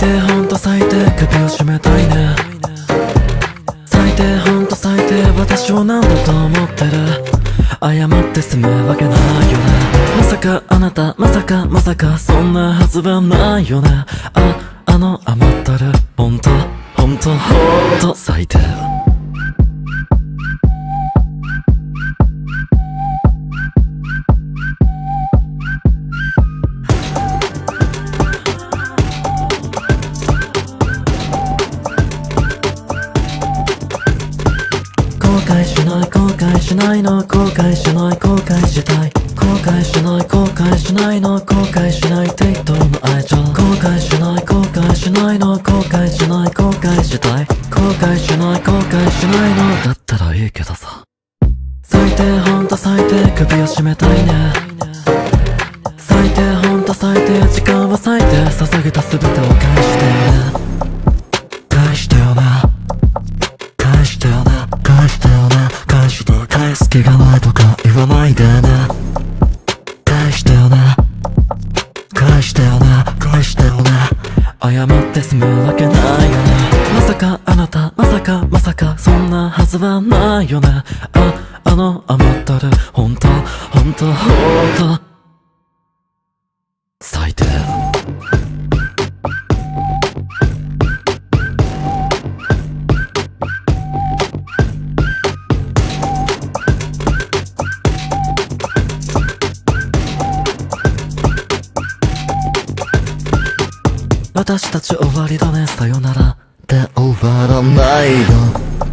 低ほんと最低首を絞めたいね。最低ほんと最低私を何だと思ってる。謝って済むわけないよね。まさかあなたまさかまさかそんなはずはないよね。ああの余ったる。ほんとほんとほんと最低悔しない後悔しないの後悔しない後悔したい後悔しない後悔しないの後悔しない適当な愛情後悔しない後悔しないの後悔しない後悔したい後悔しない後悔しないのだったらいいけどさ最低ほんと最低首を絞めたいね最低ほんと最低時間は最低捧げた全てを返してね気がないとか言わないでね返してよな。返してよな。返してよな。謝って済むわけないよねまさかあなたまさかまさかそんなはずはないよねああの甘ったる。ほんとほんと私たち終わりだね。さよなら。って終わらないよ